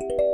you